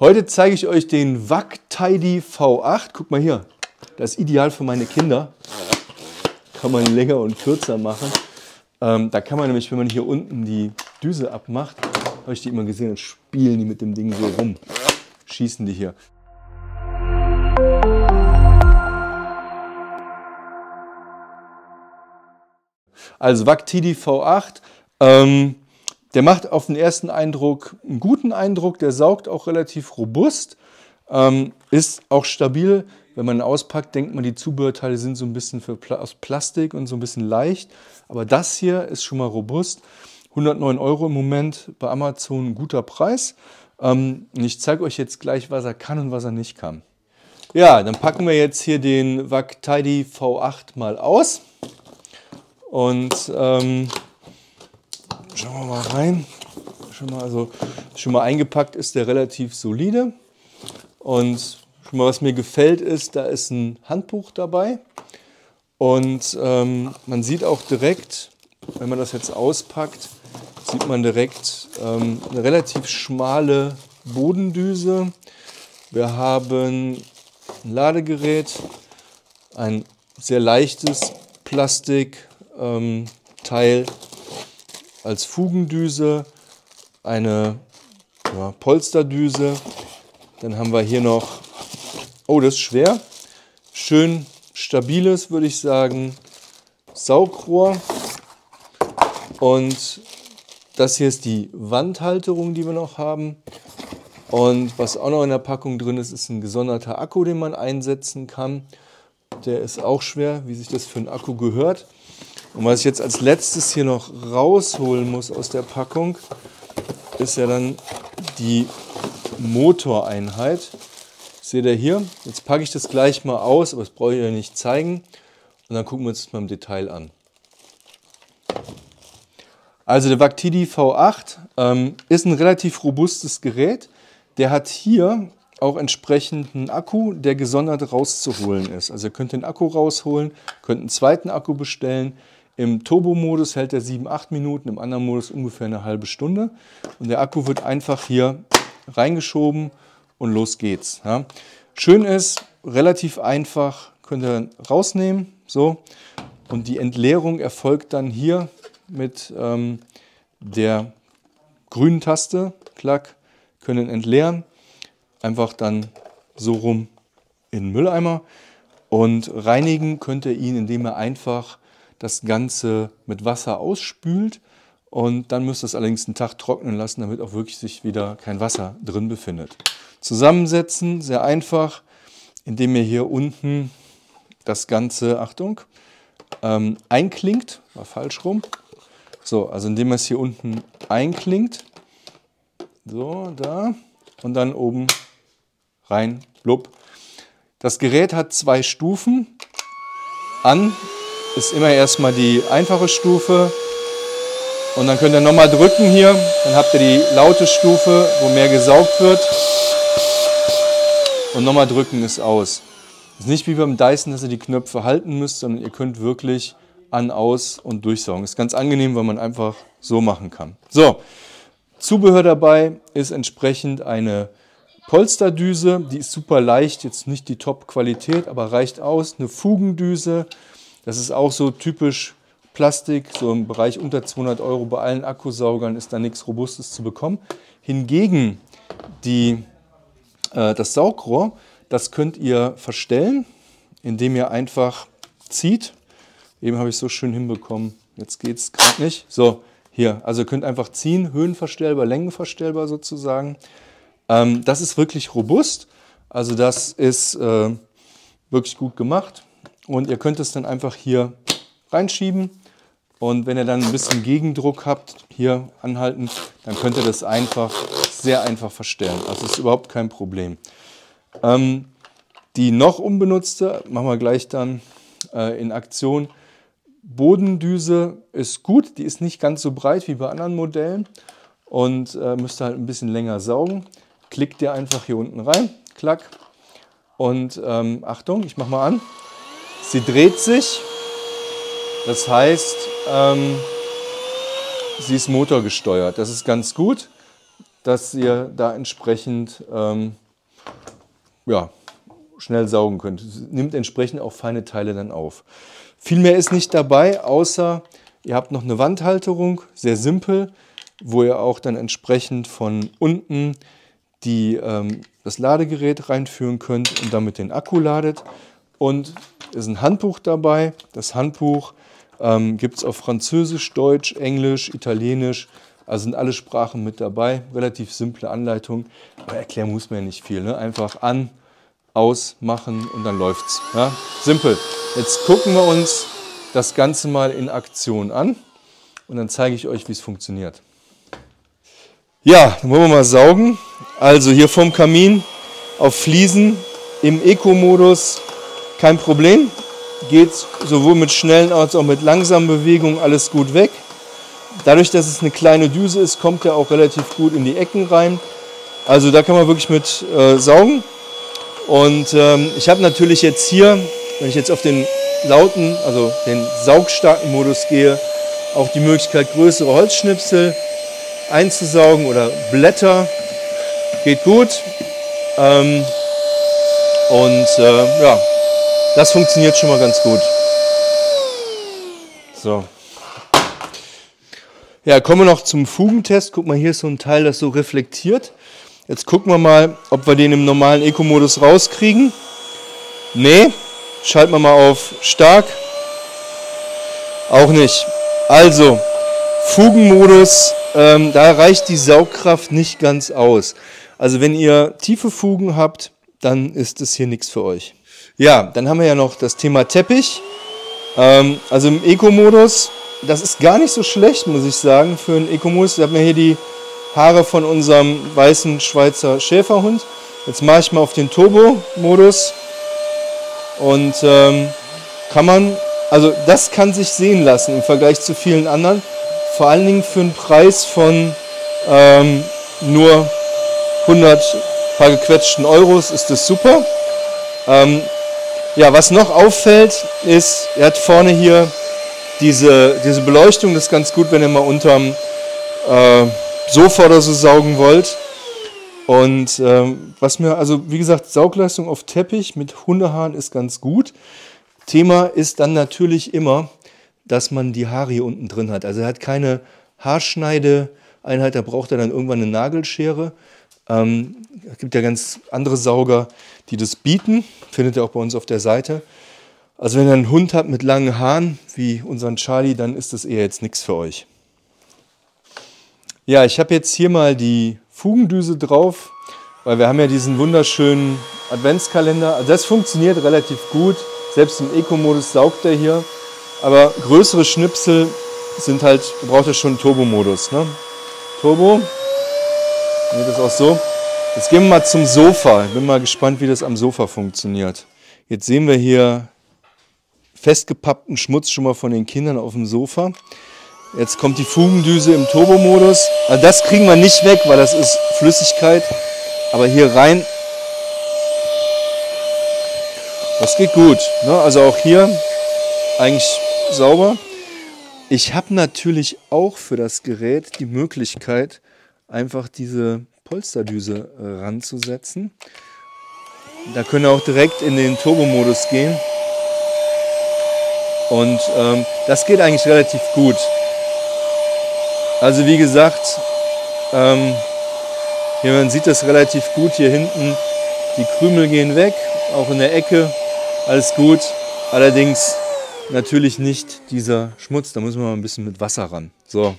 Heute zeige ich euch den Wack Tidy V8. Guck mal hier, das ist ideal für meine Kinder. Kann man länger und kürzer machen. Ähm, da kann man nämlich, wenn man hier unten die Düse abmacht, habe ich die immer gesehen, dann spielen die mit dem Ding so rum. Schießen die hier. Also Wack Tidy V8. Ähm, der macht auf den ersten Eindruck einen guten Eindruck, der saugt auch relativ robust, ähm, ist auch stabil. Wenn man ihn auspackt, denkt man, die Zubehörteile sind so ein bisschen für, aus Plastik und so ein bisschen leicht. Aber das hier ist schon mal robust. 109 Euro im Moment bei Amazon, ein guter Preis. Ähm, ich zeige euch jetzt gleich, was er kann und was er nicht kann. Ja, dann packen wir jetzt hier den Wack Tidy V8 mal aus. Und ähm, Schauen wir mal rein. Schon mal, also, schon mal eingepackt ist der relativ solide. Und schon mal was mir gefällt ist, da ist ein Handbuch dabei. Und ähm, man sieht auch direkt, wenn man das jetzt auspackt, sieht man direkt ähm, eine relativ schmale Bodendüse. Wir haben ein Ladegerät, ein sehr leichtes Plastikteil, ähm, als Fugendüse, eine ja, Polsterdüse. Dann haben wir hier noch, oh, das ist schwer, schön stabiles, würde ich sagen, Saugrohr. Und das hier ist die Wandhalterung, die wir noch haben. Und was auch noch in der Packung drin ist, ist ein gesonderter Akku, den man einsetzen kann. Der ist auch schwer, wie sich das für einen Akku gehört. Und was ich jetzt als letztes hier noch rausholen muss aus der Packung, ist ja dann die Motoreinheit. Seht ihr hier? Jetzt packe ich das gleich mal aus, aber das brauche ich ja nicht zeigen. Und dann gucken wir uns das mal im Detail an. Also der Vactidi V8 ähm, ist ein relativ robustes Gerät. Der hat hier auch entsprechend einen Akku, der gesondert rauszuholen ist. Also ihr könnt den Akku rausholen, könnt einen zweiten Akku bestellen. Im Turbo-Modus hält er 7, 8 Minuten, im anderen Modus ungefähr eine halbe Stunde. Und der Akku wird einfach hier reingeschoben und los geht's. Ja. Schön ist, relativ einfach, könnt ihr rausnehmen. So. Und die Entleerung erfolgt dann hier mit ähm, der grünen Taste. Klack, können entleeren. Einfach dann so rum in den Mülleimer. Und reinigen könnt ihr ihn, indem ihr einfach das Ganze mit Wasser ausspült und dann müsst ihr es allerdings einen Tag trocknen lassen, damit auch wirklich sich wieder kein Wasser drin befindet. Zusammensetzen, sehr einfach, indem ihr hier unten das Ganze, Achtung, ähm, einklingt, war falsch rum. So, also indem ihr es hier unten einklingt, so, da, und dann oben rein, blub. Das Gerät hat zwei Stufen, an ist immer erstmal die einfache Stufe. Und dann könnt ihr nochmal drücken hier. Dann habt ihr die laute Stufe, wo mehr gesaugt wird. Und nochmal drücken ist aus. Ist nicht wie beim Dyson, dass ihr die Knöpfe halten müsst, sondern ihr könnt wirklich an, aus und durchsaugen. Ist ganz angenehm, weil man einfach so machen kann. So, Zubehör dabei ist entsprechend eine Polsterdüse. Die ist super leicht, jetzt nicht die Top-Qualität, aber reicht aus. Eine Fugendüse, das ist auch so typisch Plastik, so im Bereich unter 200 Euro bei allen Akkusaugern ist da nichts Robustes zu bekommen. Hingegen die, äh, das Saugrohr, das könnt ihr verstellen, indem ihr einfach zieht. Eben habe ich es so schön hinbekommen, jetzt geht es gerade nicht. So, hier, also ihr könnt einfach ziehen, höhenverstellbar, längenverstellbar sozusagen. Ähm, das ist wirklich robust, also das ist äh, wirklich gut gemacht. Und ihr könnt es dann einfach hier reinschieben. Und wenn ihr dann ein bisschen Gegendruck habt, hier anhalten, dann könnt ihr das einfach, sehr einfach verstellen. Also ist überhaupt kein Problem. Ähm, die noch unbenutzte, machen wir gleich dann äh, in Aktion. Bodendüse ist gut, die ist nicht ganz so breit wie bei anderen Modellen und äh, müsst halt ein bisschen länger saugen. Klickt ihr einfach hier unten rein, klack. Und ähm, Achtung, ich mache mal an. Sie dreht sich, das heißt, ähm, sie ist motorgesteuert. Das ist ganz gut. dass ihr da entsprechend ähm, ja, schnell saugen könnt. Es nimmt entsprechend auch feine Teile dann auf. Viel mehr ist nicht dabei, außer ihr habt noch eine Wandhalterung, sehr simpel, wo ihr auch dann entsprechend von unten die, ähm, das Ladegerät reinführen könnt und damit den Akku ladet. Und ist ein Handbuch dabei. Das Handbuch ähm, gibt es auf Französisch, Deutsch, Englisch, Italienisch. Also sind alle Sprachen mit dabei. Relativ simple Anleitung. Aber erklären muss man ja nicht viel. Ne? Einfach an, aus, machen und dann läuft's. Ja? Simpel. Jetzt gucken wir uns das Ganze mal in Aktion an. Und dann zeige ich euch, wie es funktioniert. Ja, dann wollen wir mal saugen. Also hier vom Kamin auf Fliesen im Eco-Modus kein Problem. Geht sowohl mit schnellen als auch mit langsamen Bewegungen alles gut weg. Dadurch, dass es eine kleine Düse ist, kommt er auch relativ gut in die Ecken rein. Also da kann man wirklich mit äh, saugen. Und ähm, ich habe natürlich jetzt hier, wenn ich jetzt auf den lauten, also den saugstarken Modus gehe, auch die Möglichkeit, größere Holzschnipsel einzusaugen oder Blätter. Geht gut. Ähm, und äh, ja, das funktioniert schon mal ganz gut. So. Ja, kommen wir noch zum Fugentest. Guck mal, hier ist so ein Teil, das so reflektiert. Jetzt gucken wir mal, ob wir den im normalen Eco-Modus rauskriegen. Nee, schalten wir mal auf stark. Auch nicht. Also, Fugenmodus ähm, da reicht die Saugkraft nicht ganz aus. Also wenn ihr tiefe Fugen habt, dann ist es hier nichts für euch. Ja, dann haben wir ja noch das Thema Teppich. Ähm, also im Eco-Modus, das ist gar nicht so schlecht, muss ich sagen, für einen Eco-Modus. Da haben wir hier die Haare von unserem weißen Schweizer Schäferhund. Jetzt mache ich mal auf den Turbo-Modus und ähm, kann man, also das kann sich sehen lassen im Vergleich zu vielen anderen vor allen Dingen für einen Preis von ähm, nur 100 paar gequetschten Euros ist das super. Ähm, ja, was noch auffällt, ist, er hat vorne hier diese, diese Beleuchtung. Das ist ganz gut, wenn ihr mal unterm äh, Sofa oder so saugen wollt. Und ähm, was mir, also wie gesagt, Saugleistung auf Teppich mit Hundehaaren ist ganz gut. Thema ist dann natürlich immer, dass man die Haare hier unten drin hat. Also er hat keine Haarschneideeinheit, da braucht er dann irgendwann eine Nagelschere. Ähm, es gibt ja ganz andere Sauger, die das bieten, findet ihr auch bei uns auf der Seite. Also wenn ihr einen Hund habt mit langen Haaren, wie unseren Charlie, dann ist das eher jetzt nichts für euch. Ja, ich habe jetzt hier mal die Fugendüse drauf, weil wir haben ja diesen wunderschönen Adventskalender. Also das funktioniert relativ gut. Selbst im Eco-Modus saugt er hier. Aber größere Schnipsel sind halt, braucht ihr schon Turbo-Modus. Ne? Turbo, geht das auch so. Jetzt gehen wir mal zum Sofa. Ich bin mal gespannt, wie das am Sofa funktioniert. Jetzt sehen wir hier festgepappten Schmutz schon mal von den Kindern auf dem Sofa. Jetzt kommt die Fugendüse im Turbo-Modus. Also das kriegen wir nicht weg, weil das ist Flüssigkeit. Aber hier rein, das geht gut. Ne? Also auch hier eigentlich sauber. Ich habe natürlich auch für das Gerät die Möglichkeit, einfach diese Polsterdüse äh, ranzusetzen. Da können wir auch direkt in den Turbo-Modus gehen. Und ähm, das geht eigentlich relativ gut. Also wie gesagt, ähm, hier man sieht das relativ gut hier hinten. Die Krümel gehen weg, auch in der Ecke, alles gut. Allerdings natürlich nicht dieser Schmutz, da müssen wir mal ein bisschen mit Wasser ran. So.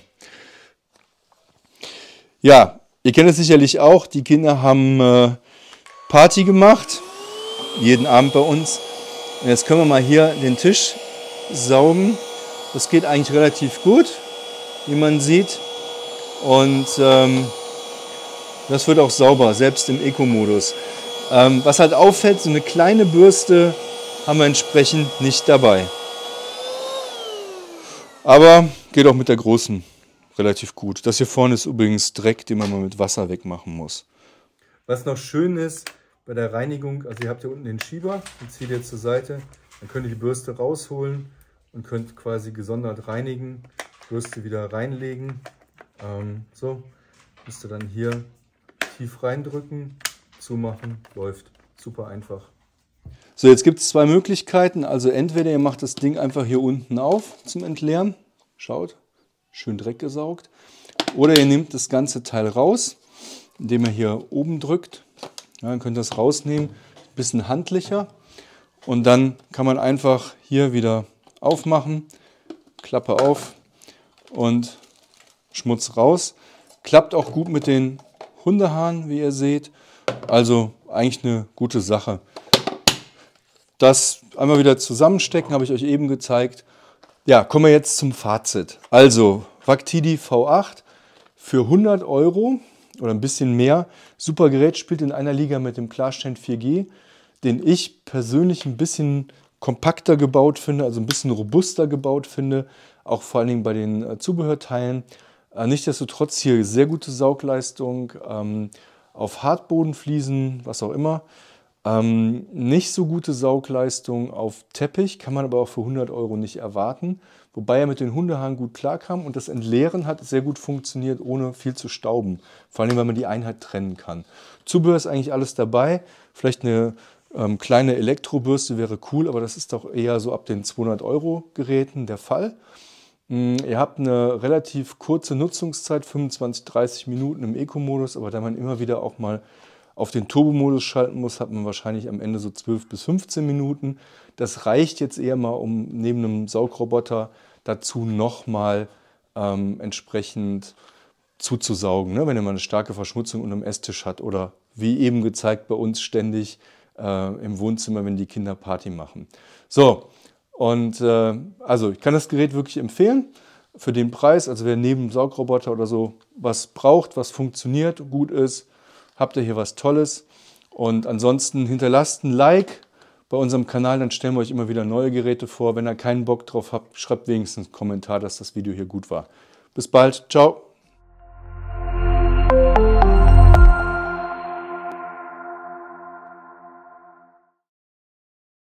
Ja, ihr kennt es sicherlich auch, die Kinder haben äh, Party gemacht, jeden Abend bei uns. Und jetzt können wir mal hier den Tisch saugen. Das geht eigentlich relativ gut, wie man sieht. Und ähm, das wird auch sauber, selbst im Eco-Modus. Ähm, was halt auffällt, so eine kleine Bürste haben wir entsprechend nicht dabei. Aber geht auch mit der großen relativ gut. Das hier vorne ist übrigens Dreck, den man mal mit Wasser wegmachen muss. Was noch schön ist bei der Reinigung, also ihr habt hier unten den Schieber, den zieht ihr zur Seite, dann könnt ihr die Bürste rausholen und könnt quasi gesondert reinigen, Bürste wieder reinlegen. Ähm, so, müsst ihr dann hier tief reindrücken, zumachen, läuft. Super einfach. So, jetzt gibt es zwei Möglichkeiten. Also entweder ihr macht das Ding einfach hier unten auf zum Entleeren. Schaut, schön Dreck gesaugt. Oder ihr nehmt das ganze Teil raus, indem ihr hier oben drückt. Ja, dann könnt ihr das rausnehmen, bisschen handlicher. Und dann kann man einfach hier wieder aufmachen, Klappe auf und Schmutz raus. Klappt auch gut mit den Hundehaaren, wie ihr seht. Also eigentlich eine gute Sache. Das einmal wieder zusammenstecken, habe ich euch eben gezeigt. Ja, kommen wir jetzt zum Fazit. Also, Vactidi V8 für 100 Euro oder ein bisschen mehr. Super Gerät, spielt in einer Liga mit dem Klarstand 4G, den ich persönlich ein bisschen kompakter gebaut finde, also ein bisschen robuster gebaut finde, auch vor allen Dingen bei den äh, Zubehörteilen. Äh, Nichtsdestotrotz hier sehr gute Saugleistung ähm, auf Hartbodenfliesen, was auch immer. Ähm, nicht so gute Saugleistung auf Teppich, kann man aber auch für 100 Euro nicht erwarten. Wobei er mit den Hundehaaren gut klarkam und das Entleeren hat sehr gut funktioniert, ohne viel zu stauben. Vor allem, weil man die Einheit trennen kann. Zubehör ist eigentlich alles dabei. Vielleicht eine ähm, kleine Elektrobürste wäre cool, aber das ist doch eher so ab den 200 Euro Geräten der Fall. Mm, ihr habt eine relativ kurze Nutzungszeit, 25, 30 Minuten im Eco-Modus, aber da man immer wieder auch mal auf den Turbo-Modus schalten muss, hat man wahrscheinlich am Ende so 12 bis 15 Minuten. Das reicht jetzt eher mal, um neben einem Saugroboter dazu nochmal ähm, entsprechend zuzusaugen, ne? wenn mal eine starke Verschmutzung unter dem Esstisch hat oder wie eben gezeigt bei uns ständig äh, im Wohnzimmer, wenn die Kinder Party machen. So, und äh, also ich kann das Gerät wirklich empfehlen für den Preis. Also wer neben Saugroboter oder so was braucht, was funktioniert, gut ist, habt ihr hier was Tolles. Und ansonsten hinterlasst ein Like bei unserem Kanal, dann stellen wir euch immer wieder neue Geräte vor. Wenn ihr keinen Bock drauf habt, schreibt wenigstens einen Kommentar, dass das Video hier gut war. Bis bald, ciao.